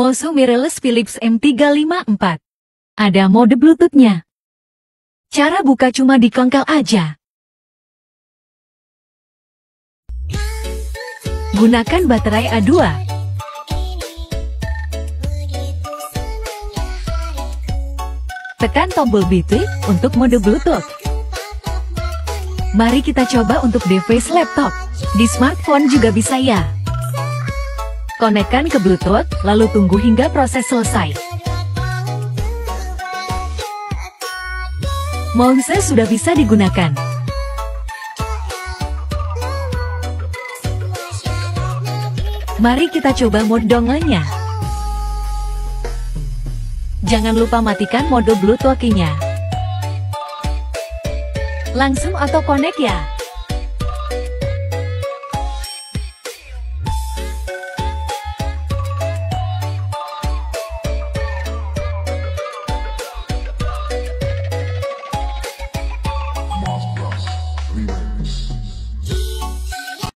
Mosu Mirrorless Philips M354. Ada mode Bluetooth-nya. Cara buka cuma dikengkel aja. Gunakan baterai A2. Tekan tombol Bluetooth untuk mode Bluetooth. Mari kita coba untuk device laptop. Di smartphone juga bisa ya. Konekkan ke Bluetooth, lalu tunggu hingga proses selesai. Mouse sudah bisa digunakan. Mari kita coba mode dongle-nya. Jangan lupa matikan mode Bluetooth-nya. Langsung auto connect ya.